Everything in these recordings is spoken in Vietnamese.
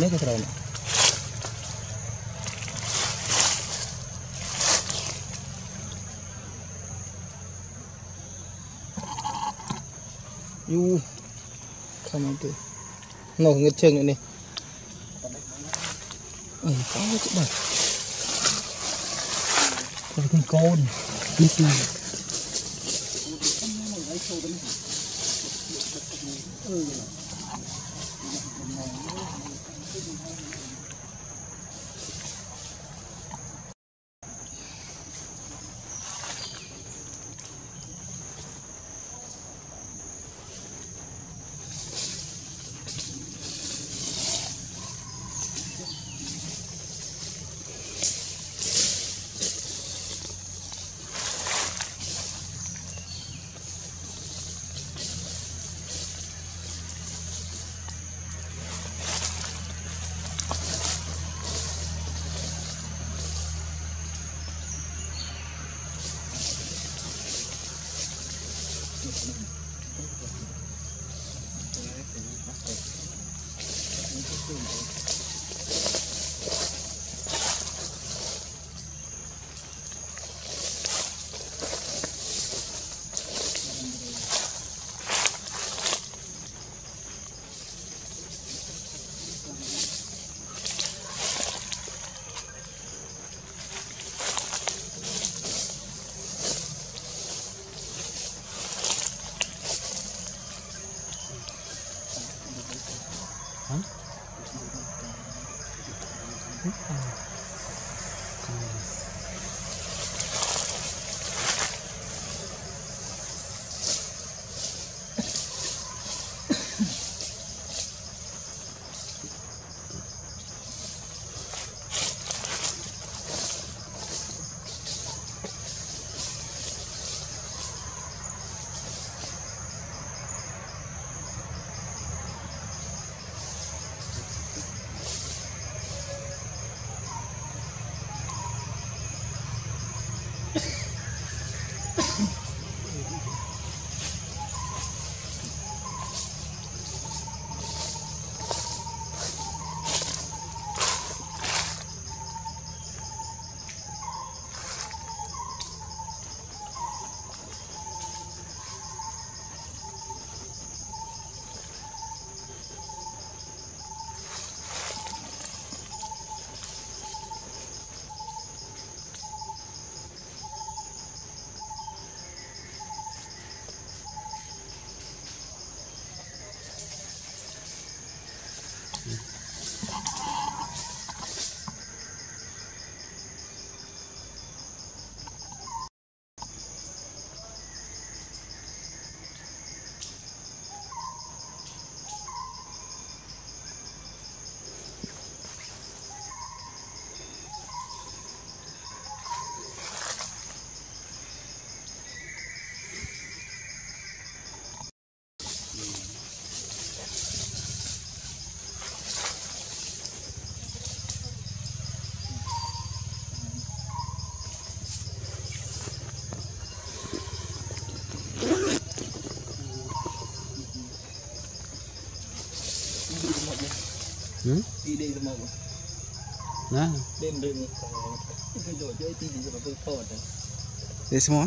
នេះក៏ត្រូវដែរយូខំទៅនោះងឹតជើងនេះអីកោច្បាស់ទៅទីកូននេះគឺ 嗯。Hmm? đi đi mà Nah, đêm cái đồ chơi tí gì mà tôi thọt đấy ini semua.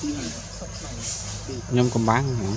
ខ្ញុំកំបាំងហ្នឹង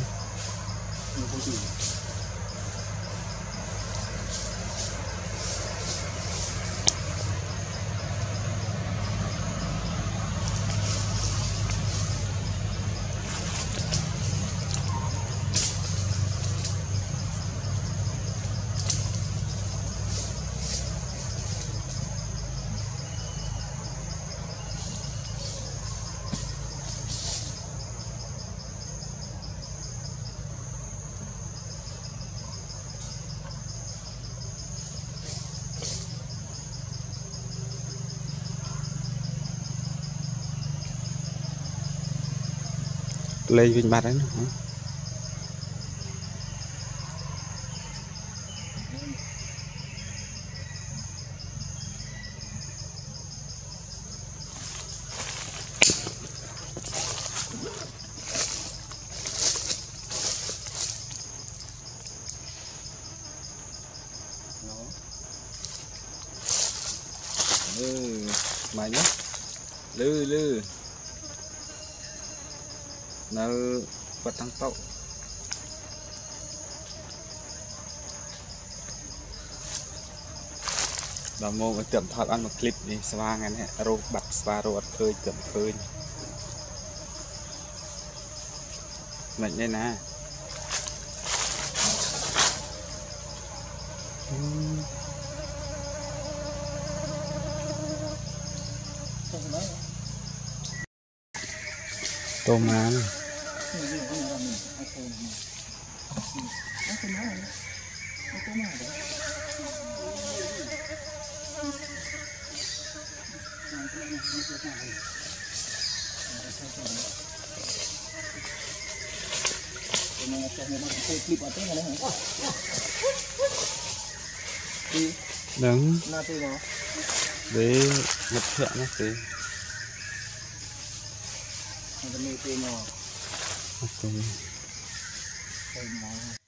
លេងវិញបាត់ហើយណាហ៎អឺម៉ាញ់ណាលឺលឺ នៅវត្តតាំងតោដល់មកទៅថតអត់មកคลิปនេះស្វាងហ្នឹងរោគបាត់ស្វារោគអត់ឃើញទៅឃើញមិនទេណាអឺ tô má này. đứng để nhập thượng nó Ang gamitin mo. Okay. Okay mo.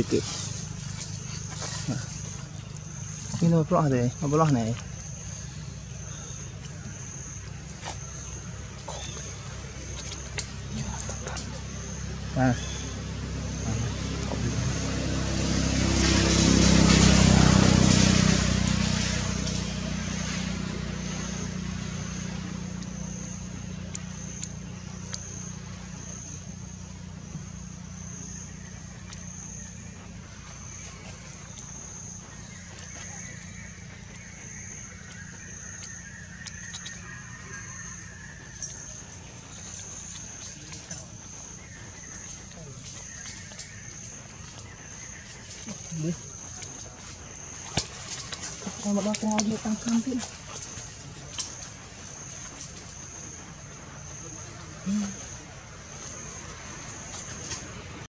berita. Ini nama peluang dia. Nama peluang ni. Ah. boleh. Kalau bakal lagi, tak sampai. Hmm.